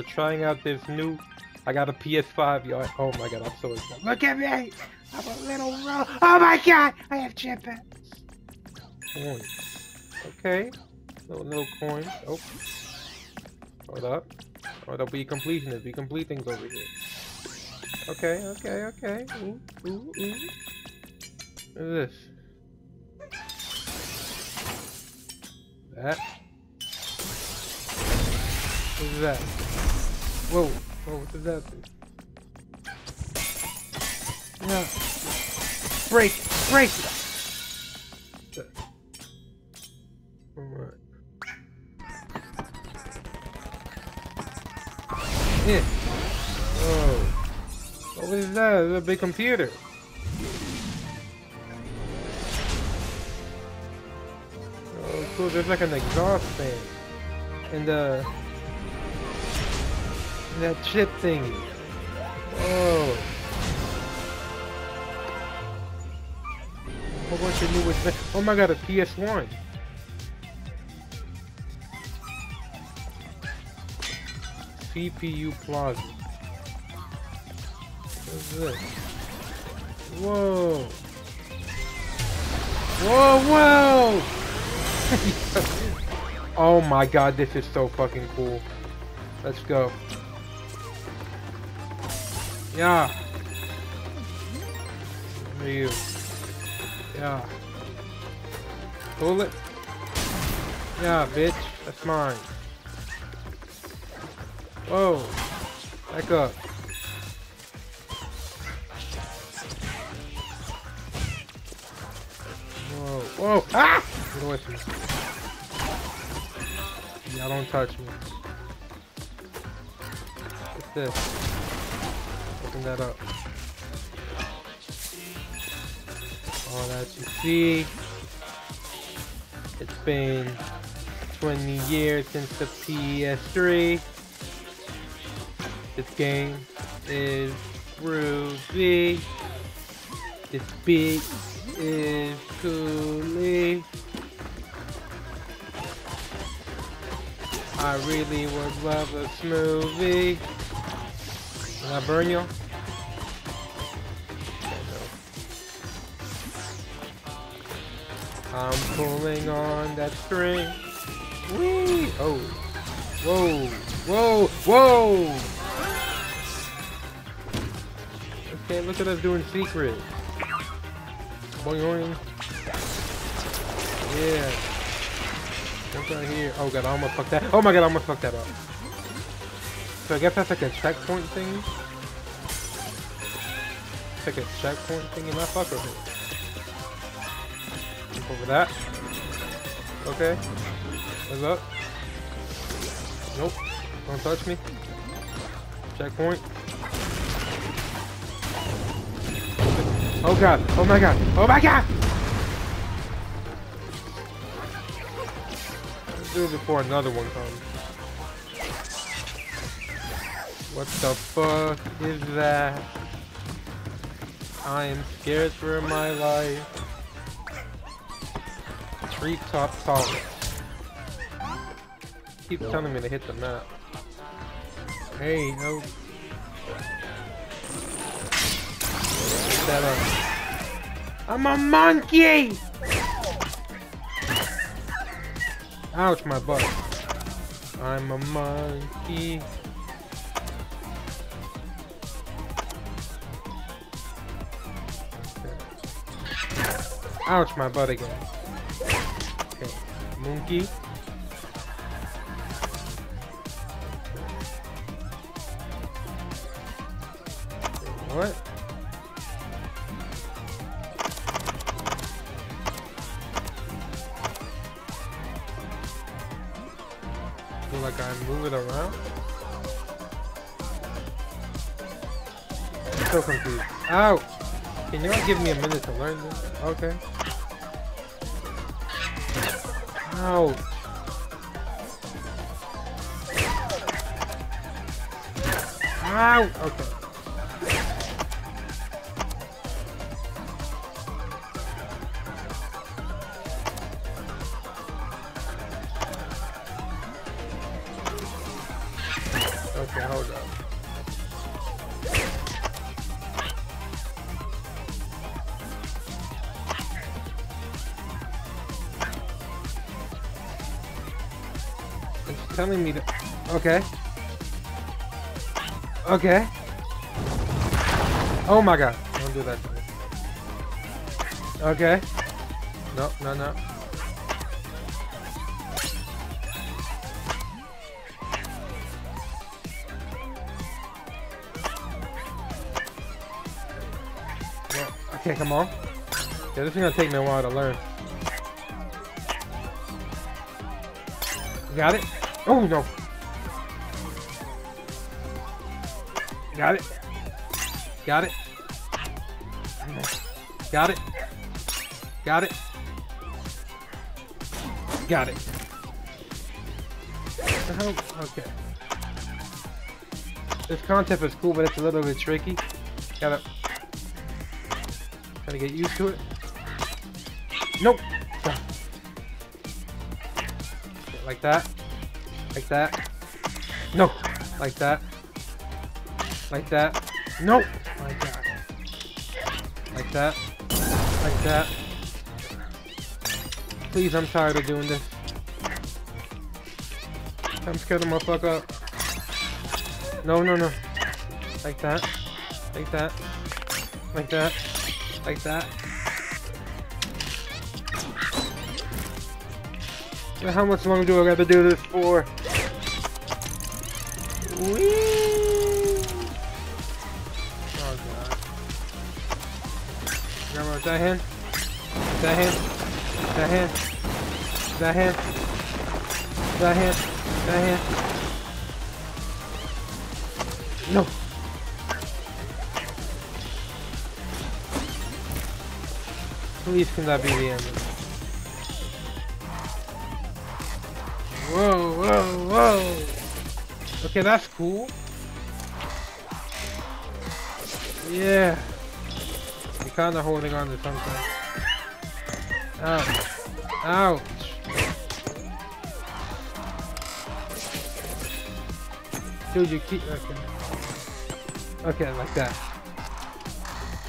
So trying out this new, I got a PS5, y'all. Oh my god, I'm so excited. Look at me! I'm a little roll. Oh my god! I have jetpacks. Coins. Okay. Little, little coins. Oh. Hold up. Hold up, we completion We complete things over here. Okay, okay, okay. Ooh, ooh, ooh. What is this? That. What is that? Whoa, whoa, what does that do? No. Break it, break it! Alright. Yeah. Oh. What that? It's a big computer. Oh, cool. There's like an exhaust fan. And, uh... That chip thingy. Whoa. Whole bunch of new Oh my god, a PS1. CPU Plaza. What's this? Whoa! Whoa, whoa! oh my god, this is so fucking cool. Let's go. Yeah. Where are you? Yeah. Pull it. Yeah, bitch. That's mine. Whoa. Back up. Whoa. Whoa. Ah! Get away from me. Y'all don't touch me. What's this? Open that up. All that you see. It's been 20 years since the PS3. This game is groovy. This beat is coolie. I really would love a smoothie. Did I burn you? I'm pulling on that string. Whee! Oh. Whoa. Whoa. Whoa! Okay, look at us doing secret. Boing boing. Yeah. Right here? Oh god, I almost fucked that. Oh my god, I almost fucked that up. So I guess that's like a checkpoint thing. It's like a checkpoint thing in that fucker. Over that. Okay. What's up? Nope. Don't touch me. Checkpoint. Oh god. Oh my god. Oh my god! Let's do it before another one comes. What the fuck is that? I am scared for my life. Treetop tower. Keep telling me to hit the map. Hey, no. that up. I'm a monkey! Ouch, my butt. I'm a monkey. Ouch, my butt again. Monkey. What? like I move it around? I'm so confused. Ow! Can you all give me a minute to learn this? Okay. Ow! Ow! Okay. Telling me to... Okay. Okay. Oh my god. Don't do that. Okay. No, no. No. Okay, come on. Yeah, this is gonna take me a while to learn. Got it? Oh no. Got it. Got it. Got it. Got it. Got it. Okay. This concept is cool, but it's a little bit tricky. Gotta, gotta get used to it. Nope. Like that. Like that. No. Like that. Like that. Nope. Like that. Like that. Like that. Please, I'm tired of doing this. I'm scared of my fuck up. No, no, no. Like that. Like that. Like that. Like that. How much longer do I got to do this for? Whee! Oh god. Remember with that hand? That hand? That hand? That hand? That hand? That hand? No! Please can that be the end? Okay, that's cool. Yeah. You're kinda holding on to something. Ouch. Ouch. Dude, you keep. Okay. Okay, like that.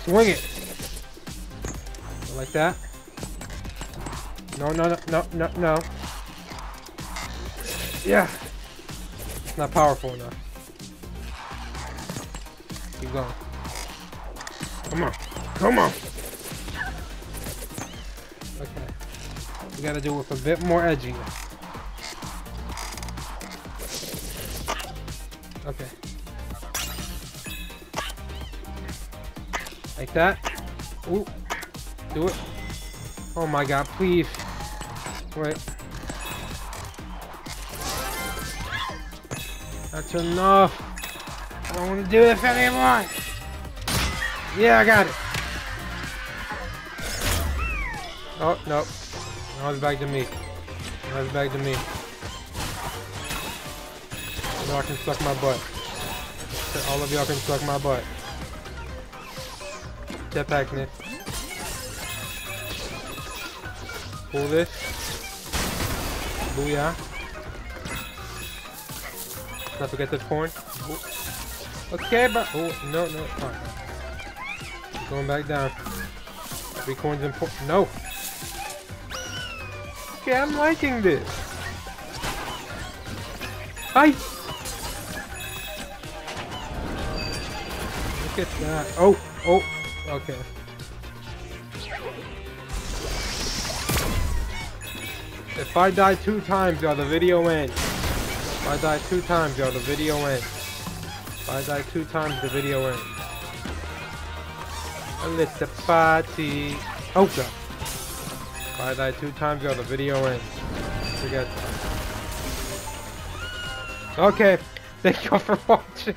Swing it. Like that. No, no, no, no, no, no. Yeah. It's not powerful enough. Keep going. Come on. Come on. Okay. We gotta do it with a bit more edgy. Okay. Like that. Ooh. Do it. Oh my god, please. Wait. That's enough. I don't want to do this anymore. Yeah, I got it. Oh, no. Now it's back to me. Now it's back to me. Y'all can suck my butt. All of y'all can suck my butt. Jetpack Nick. Pull this. Booyah. Not forget the corn. Okay, but oh no no. Right. Going back down. Three coins important. No. Okay, I'm liking this. Hi. Look at that. Oh oh. Okay. If I die two times, y'all, the video ends. I die two times, y'all, the video ends. I die two times, the video ends. A little party. Oh, God. I die two times, y'all, the video ends. Forget that. Okay. Thank y'all for watching.